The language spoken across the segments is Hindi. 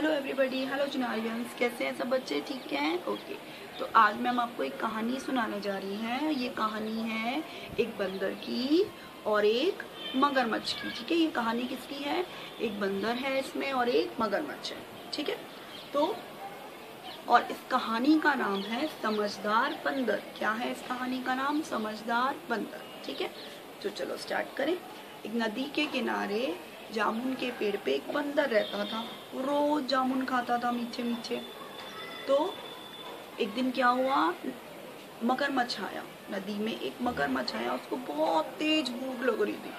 हेलो एवरीबॉडी हेलो चुनारियंस कैसे हैं सब बच्चे? ठीक हैं? ओके तो आज मैम आपको एक कहानी सुनाने जा रही हैं। ये कहानी है एक बंदर की और एक मगरमच्छ की। ठीक है? ये कहानी किसकी है? एक बंदर है इसमें और एक मगरमच्छ है। ठीक है? तो और इस कहानी का नाम है समझदार बंदर। क्या है इस कहानी का नाम? समझदार बंदर। ठीक है? तो चलो स्टार्ट करें। एक नदी के किनारे जामुन के पेड़ पे एक बंदर रहता था। वो रोज जामुन खाता था मीठे मीठे। तो एक दिन क्या हुआ? मगरमच्छ आया नदी में एक मगरमच्छ आया उसको बहुत तेज भूख लग रही थी।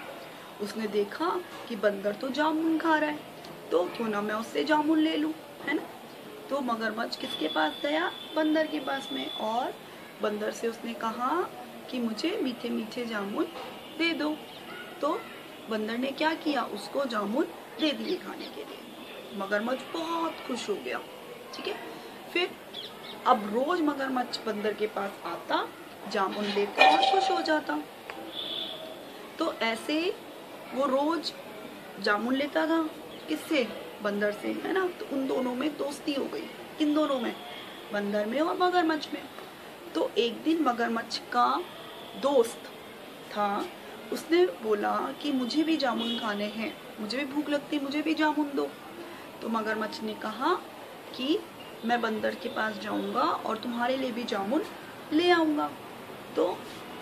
उसने देखा कि बंदर तो जामुन खा रहा है। तो क्यों ना मैं उससे जामुन ले लूँ, है ना? तो मगरमच्छ किसके पास गया? बंदर के पास में। और बंदर से उसने कहा कि मुझे मीठे मीठे जामुन दे दो। तो बंदर ने क्या किया? उसको जामुन दे दिए खाने के लिए। मगरमच्छ बहुत खुश हो गया। ठीक है? फिर अब रोज मगरमच्छ बंदर के पास आता, जामुन लेकर और खुश हो जाता। तो ऐसे वो रोज जामुन लेता था। किससे? बंदर से, है ना? तो उन दोनों में दोस्ती हो गई किन दोनों में, बंदर में और मगरमच्छ में। तो एक दिन मगरमच्छ का दोस्त था उसने बोला कि मुझे भी जामुन खाने हैं। मुझे भी भूख लगती है मुझे भी जामुन दो। तो मगरमच्छ ने कहा कि मैं बंदर के पास जाऊँगा और तुम्हारे लिए भी जामुन ले आऊँगा। तो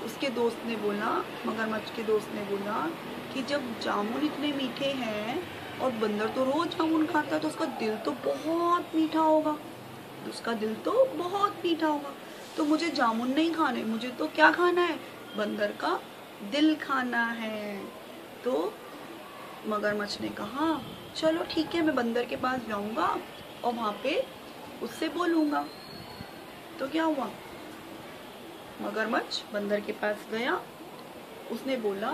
उसके दोस्त ने बोला, मगरमच्छ के दोस्त ने बोला कि जब जामुन इतने मीठे हैं और बंदर तो रोज जामुन खाता है तो उसका दिल तो बहुत मीठा होगा। उसका दिल तो बहुत मीठा होगा। तो मुझे जामुन नहीं खाने, मुझे तो क्या खाना है? बंदर का दिल खाना है। तो मगरमच्छ ने कहा, चलो ठीक है, मैं बंदर के पास जाऊँगा और वहाँ पे उससे बोलूँगा। तो क्या हुआ? मगरमच्छ बंदर के पास गया। उसने बोला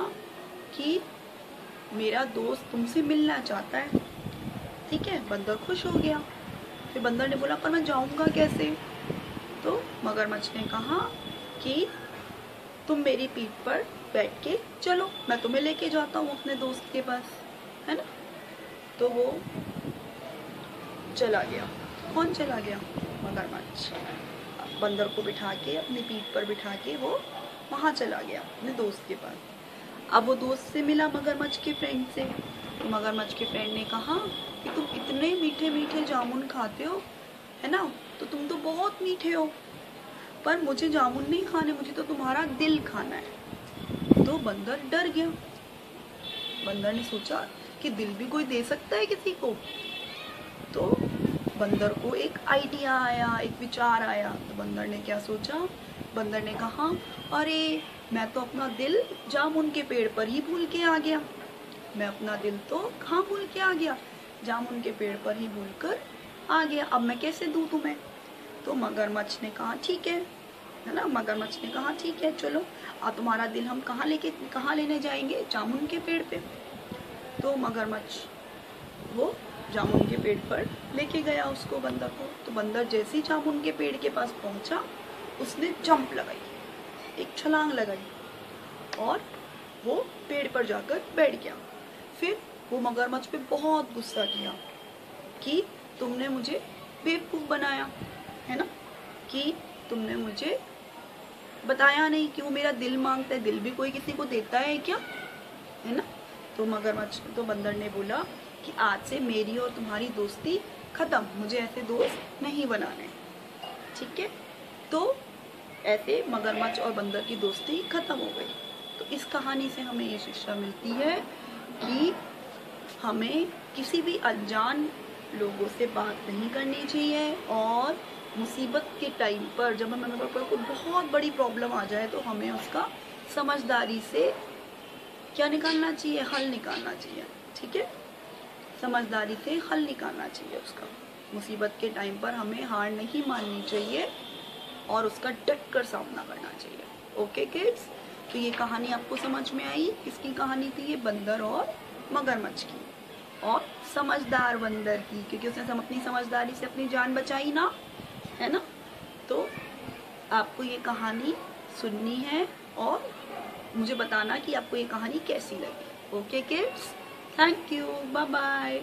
कि, मेरा दोस्त तुमसे मिलना चाहता है। ठीक है, बंदर खुश हो गया। फिर बंदर ने बोला, पर मैं जाऊँगा कैसे? तो मगरमच्छ ने कहा कि तुम मेरी पीठ पर बैठ के चलो। मैं तुम्हें लेके जाता हूँ अपने दोस्त के पास, है ना? तो वो चला गया। कौन चला गया? मगरमच्छ बंदर को बिठा के, अपनी पीठ पर बिठा के वो वहाँ चला गया, अपने दोस्त के पास। अब वो दोस्त से मिला मगरमच्छ के फ्रेंड से। तो मगरमच्छ के फ्रेंड ने कहा कि तुम इतने मीठे मीठे जामुन खाते हो, है ना? तो तुम तो बहुत मीठे हो। पर मुझे जामुन नहीं खाने, मुझे तो तुम्हारा दिल खाना है। तो बंदर डर गया। बंदर ने सोचा कि दिल भी कोई दे सकता है किसी को। तो बंदर को एक आइडिया आया, एक विचार आया। तो बंदर ने क्या सोचा? बंदर ने कहा, अरे, मैं तो अपना दिल जामुन के पेड़ पर ही भूल के आ गया। मैं अपना दिल तो कहाँ भूल के आ गया। जामुन के पेड़ पर ही भूल कर आ गया। अब मैं कैसे दू तुम्हें? तो मगरमच्छ ने कहा, ठीक है। है ना? मगरमच्छ ने कहा, ठीक है, चलो। और तुम्हारा दिल हम कहाँ लेके, कहाँ लेने जाएँगे? जामुन के पेड़ पे। तो मगरमच्छ वो जामुन के पेड़ पर लेके गया उसको बंदर को। तो बंदर जैसे ही जामुन के पेड़ के पास पहुँचा, उसने जंप लगाई, एक छलांग लगाई और वो पेड़ पर जाकर बैठ गया। फिर वो मगरमच्छ पे बहुत गुस्सा किया कि तुमने मुझे बेवकूफ़ बनाया। है ना, कि तुमने मुझे बताया नहीं कि वो मेरा दिल माँगता है, दिल भी कोई किसी को देता है क्या? है ना? तो मगरमच्छ तो बंदर ने बोला कि आज से मेरी और तुम्हारी दोस्ती खत्म, मुझे ऐसे दोस्त नहीं बनाने। ठीक है? तो ऐसे मगरमच्छ और बंदर की दोस्ती खत्म हो गई। तो इस कहानी से हमें ये शिक्षा मिलती है कि हमें किसी भी अनजान लोगों से बात नहीं करनी चाहिए और मुसीबत के टाइम पर जब हमें मतलब कोई बहुत बड़ी प्रॉब्लम आ जाए तो हमें उसका समझदारी से क्या निकालना चाहिए? हल निकालना चाहिए। ठीक है? समझदारी से हल निकालना चाहिए उसका। मुसीबत के टाइम पर हमें हार नहीं माननी चाहिए और उसका डट कर सामना करना चाहिए। ओके किड्स तो ये कहानी आपको समझ में आई? किसकी कहानी थी ये? बंदर और मगरमच्छ की। और समझदार बंदर की, क्योंकि उसने अपनी समझदारी से अपनी जान बचाई ना। है ना? तो आपको ये कहानी सुननी है और मुझे बताना कि आपको ये कहानी कैसी लगी। Okay kids thank you bye bye